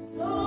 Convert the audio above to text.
So